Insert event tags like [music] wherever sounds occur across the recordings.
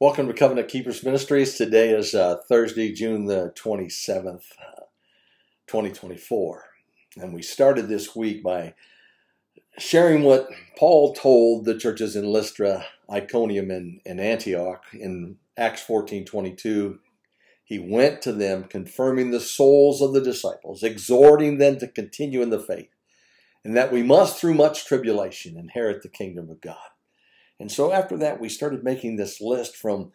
Welcome to Covenant Keepers Ministries. Today is uh, Thursday, June the 27th, uh, 2024. And we started this week by sharing what Paul told the churches in Lystra, Iconium, and, and Antioch in Acts 14 22. He went to them, confirming the souls of the disciples, exhorting them to continue in the faith, and that we must, through much tribulation, inherit the kingdom of God. And so after that, we started making this list from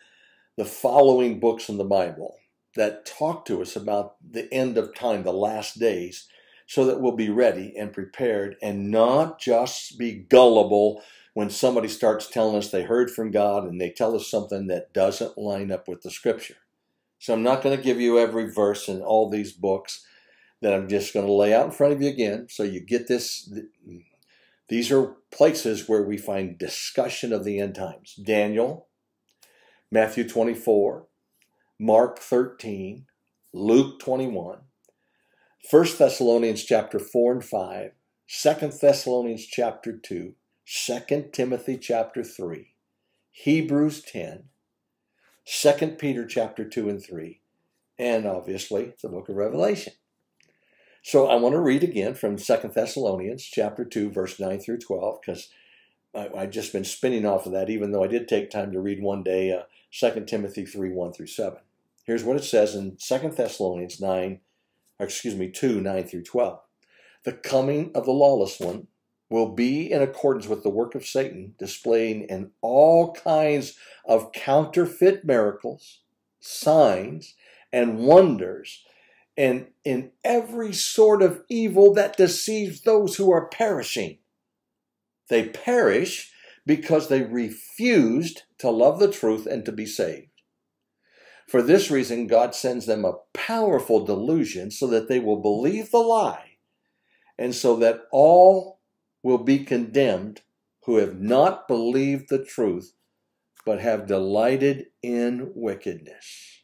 the following books in the Bible that talk to us about the end of time, the last days, so that we'll be ready and prepared and not just be gullible when somebody starts telling us they heard from God and they tell us something that doesn't line up with the scripture. So I'm not going to give you every verse in all these books that I'm just going to lay out in front of you again so you get this these are places where we find discussion of the end times. Daniel, Matthew 24, Mark 13, Luke 21, 1 Thessalonians chapter 4 and 5, 2 Thessalonians chapter 2, 2 Timothy chapter 3, Hebrews 10, 2 Peter chapter 2 and 3, and obviously the book of Revelation. So I want to read again from Second Thessalonians chapter 2, verse 9 through 12, because I've just been spinning off of that, even though I did take time to read one day uh, 2 Timothy 3, 1 through 7. Here's what it says in Second Thessalonians 9, excuse me, 2, 9 through 12. The coming of the lawless one will be in accordance with the work of Satan, displaying in all kinds of counterfeit miracles, signs, and wonders and in every sort of evil that deceives those who are perishing. They perish because they refused to love the truth and to be saved. For this reason, God sends them a powerful delusion so that they will believe the lie, and so that all will be condemned who have not believed the truth, but have delighted in wickedness.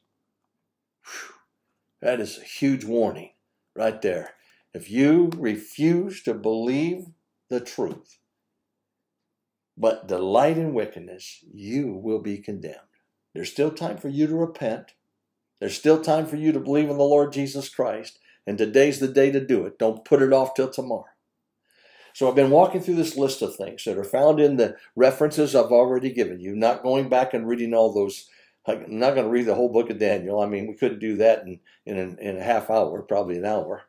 That is a huge warning right there. If you refuse to believe the truth, but delight in wickedness, you will be condemned. There's still time for you to repent. There's still time for you to believe in the Lord Jesus Christ. And today's the day to do it. Don't put it off till tomorrow. So I've been walking through this list of things that are found in the references I've already given you, not going back and reading all those I'm not going to read the whole book of Daniel. I mean, we couldn't do that in in, an, in a half hour, probably an hour.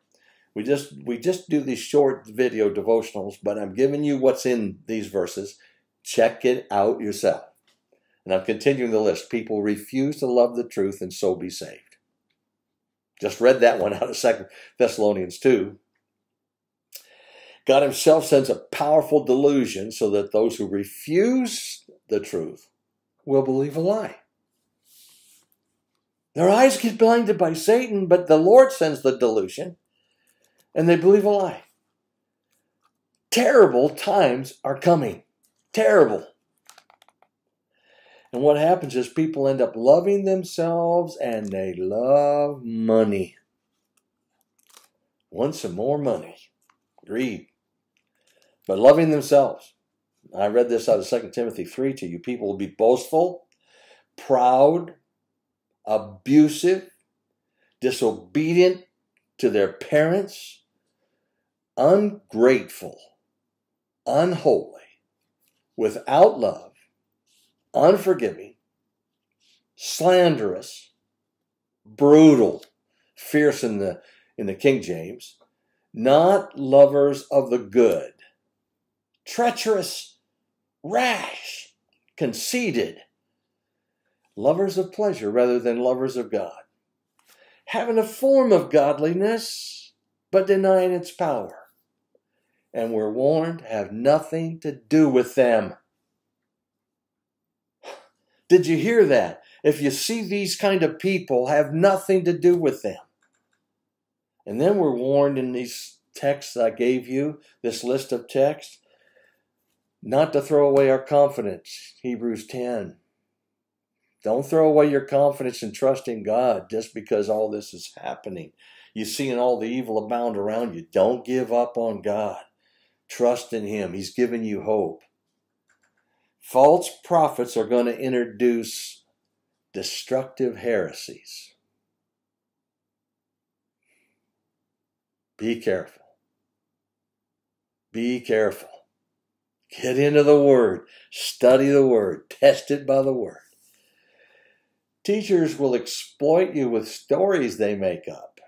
We just we just do these short video devotionals, but I'm giving you what's in these verses. Check it out yourself. And I'm continuing the list. People refuse to love the truth and so be saved. Just read that one out of Second Thessalonians 2. God Himself sends a powerful delusion so that those who refuse the truth will believe a lie. Their eyes get blinded by Satan, but the Lord sends the delusion, and they believe a lie. Terrible times are coming. Terrible. And what happens is people end up loving themselves and they love money. Want some more money. Greed. But loving themselves. I read this out of 2 Timothy 3 to you. People will be boastful, proud, abusive, disobedient to their parents, ungrateful, unholy, without love, unforgiving, slanderous, brutal, fierce in the in the King James, not lovers of the good, treacherous, rash, conceited, lovers of pleasure rather than lovers of God, having a form of godliness, but denying its power. And we're warned, have nothing to do with them. Did you hear that? If you see these kind of people, have nothing to do with them. And then we're warned in these texts I gave you, this list of texts, not to throw away our confidence. Hebrews 10. Don't throw away your confidence and trust in God just because all this is happening. You're seeing all the evil abound around you. Don't give up on God. Trust in Him. He's given you hope. False prophets are going to introduce destructive heresies. Be careful. Be careful. Get into the Word. Study the Word. Test it by the Word. Teachers will exploit you with stories they make up.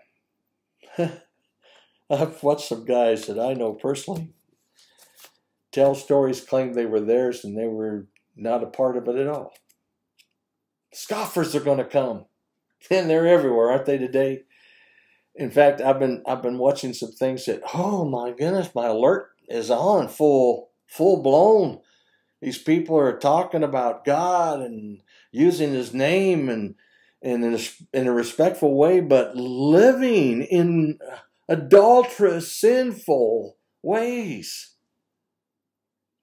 [laughs] I've watched some guys that I know personally tell stories, claim they were theirs, and they were not a part of it at all. Scoffers are going to come, [laughs] and they're everywhere, aren't they today? In fact, I've been I've been watching some things that oh my goodness, my alert is on full full blown. These people are talking about God and using His name and and in a, in a respectful way, but living in adulterous, sinful ways.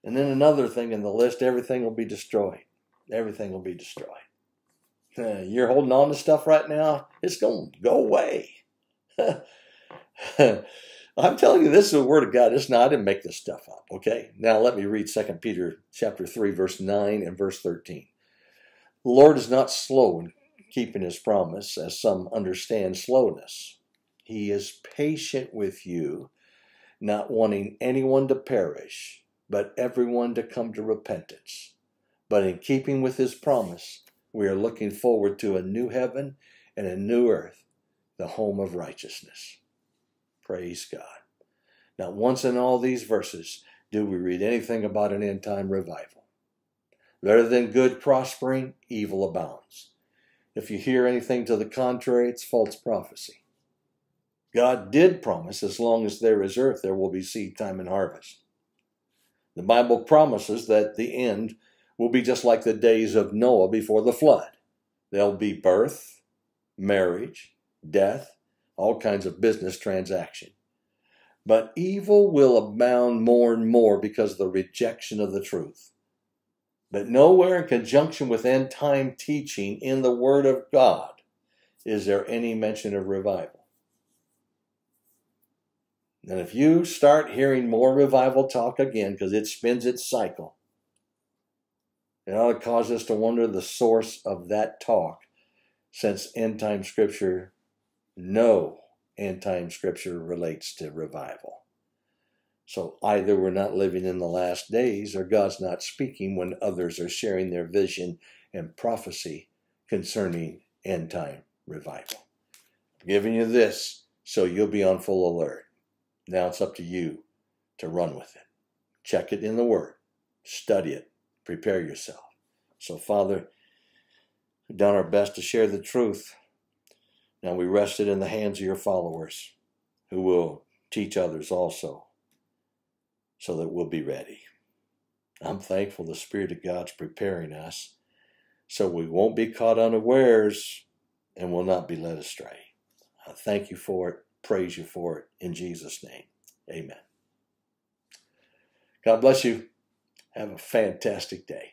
And then another thing in the list everything will be destroyed. Everything will be destroyed. Uh, you're holding on to stuff right now, it's going to go away. [laughs] I'm telling you, this is the word of God. It's not, I didn't make this stuff up. Okay. Now let me read 2 Peter chapter 3, verse 9 and verse 13. The Lord is not slow in keeping his promise, as some understand slowness. He is patient with you, not wanting anyone to perish, but everyone to come to repentance. But in keeping with his promise, we are looking forward to a new heaven and a new earth, the home of righteousness. Praise God. Not once in all these verses do we read anything about an end time revival. Rather than good prospering, evil abounds. If you hear anything to the contrary, it's false prophecy. God did promise as long as there is earth, there will be seed time and harvest. The Bible promises that the end will be just like the days of Noah before the flood. There'll be birth, marriage, death, all kinds of business transaction. But evil will abound more and more because of the rejection of the truth. But nowhere in conjunction with end time teaching in the Word of God is there any mention of revival. And if you start hearing more revival talk again, because it spins its cycle, it ought to cause us to wonder the source of that talk, since end time scripture, no end time scripture relates to revival. So either we're not living in the last days or God's not speaking when others are sharing their vision and prophecy concerning end time revival. I'm giving you this so you'll be on full alert. Now it's up to you to run with it. Check it in the Word, study it, prepare yourself. So, Father, we've done our best to share the truth. Now we rest it in the hands of your followers who will teach others also so that we'll be ready. I'm thankful the Spirit of God's preparing us so we won't be caught unawares and will not be led astray. I thank you for it, praise you for it. In Jesus' name, amen. God bless you. Have a fantastic day.